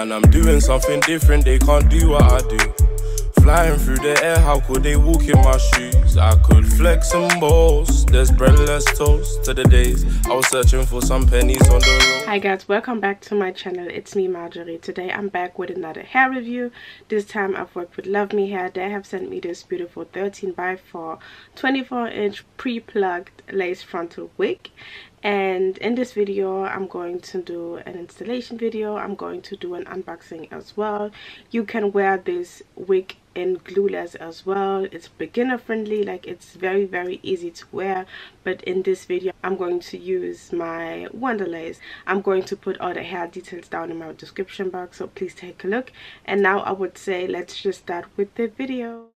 Man, I'm doing something different, they can't do what I do. Flying through the air, how could they walk in my shoes? I could flex some balls, there's breadless toast to the days I was searching for some pennies on the road. Hi guys, welcome back to my channel. It's me Marjorie. Today I'm back with another hair review. This time I've worked with Luvme Hair. They have sent me this beautiful 13 by 4 24 inch pre-plucked lace frontal wig and in this video i'm going to do an installation video. I'm going to do an unboxing as well. You can wear this wig in glueless as well. It's beginner friendly like it's very very easy to wear. But in this video i'm going to use my Wonderlace i'm going to put all the hair details down in my description box so please take a look. And now i would say let's just start with the video